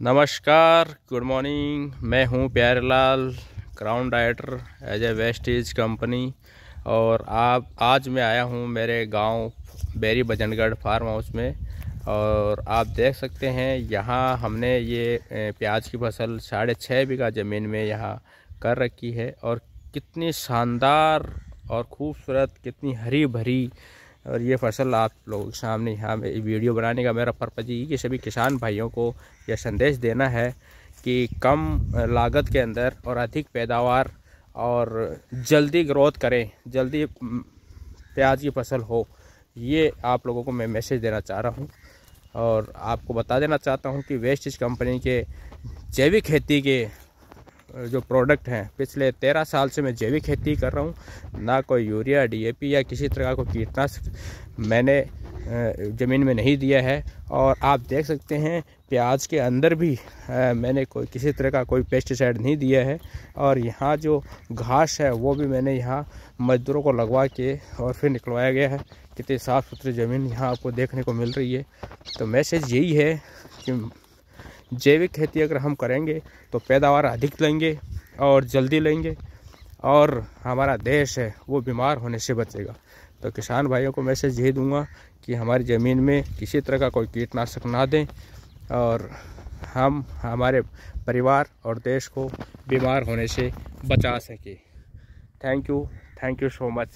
नमस्कार good morning मैं हूँ Pyarelal crown डाइटर as a wastage company और आप, आज मैं आया हूँ मेरे गाँव बेरी बजनगढ़ फार्म हाउस में। और आप देख सकते हैं, यहाँ हमने ये प्याज की फ़सल साढ़े छः बीघा ज़मीन में यहाँ कर रखी है। और कितनी शानदार और खूबसूरत, कितनी हरी भरी और ये फ़सल आप लोगों के सामने यहाँ वीडियो बनाने का मेरा पर्पज़ ये कि सभी किसान भाइयों को यह संदेश देना है कि कम लागत के अंदर और अधिक पैदावार और जल्दी ग्रोथ करें, जल्दी प्याज की फ़सल हो, ये आप लोगों को मैं मैसेज देना चाह रहा हूँ। और आपको बता देना चाहता हूँ कि वेस्टिज कंपनी के जैविक खेती के जो प्रोडक्ट हैं, पिछले तेरह साल से मैं जैविक खेती कर रहा हूँ। ना कोई यूरिया डीएपी या किसी तरह का कीटनाशक मैंने ज़मीन में नहीं दिया है। और आप देख सकते हैं, प्याज के अंदर भी मैंने कोई किसी तरह का कोई पेस्टिसाइड नहीं दिया है। और यहाँ जो घास है, वो भी मैंने यहाँ मजदूरों को लगवा के और फिर निकलवाया गया है। कितनी साफ़ सुथरी ज़मीन यहाँ आपको देखने को मिल रही है। तो मैसेज यही है कि जैविक खेती अगर हम करेंगे तो पैदावार अधिक लेंगे और जल्दी लेंगे। और हमारा देश है, वो बीमार होने से बचेगा। तो किसान भाइयों को मैसेज यही दूँगा कि हमारी ज़मीन में किसी तरह का कोई कीटनाशक ना दें और हम, हमारे परिवार और देश को बीमार होने से बचा सकें। Thank you thank you so much